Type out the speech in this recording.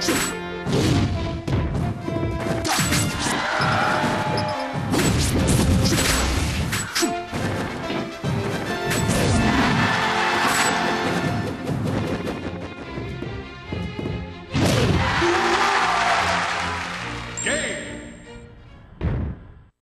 Boom!